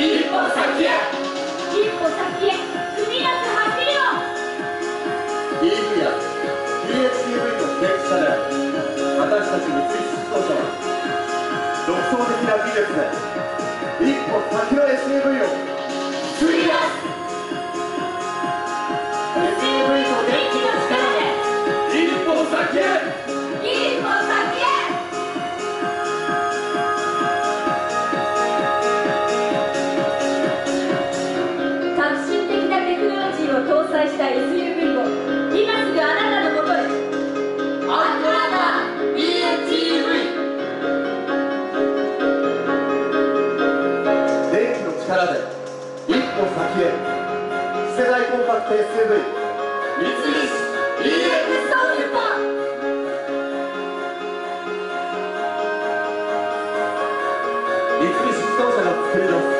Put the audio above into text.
一歩先へ一歩先へ踏み出す走りを EV や PHEV の先駆者である私たち三菱自動車は独創的な技術で一歩先の SUV を力で一歩先へ次世代コンパクト SUV 三菱 EX サールパ三菱自動車が作り出す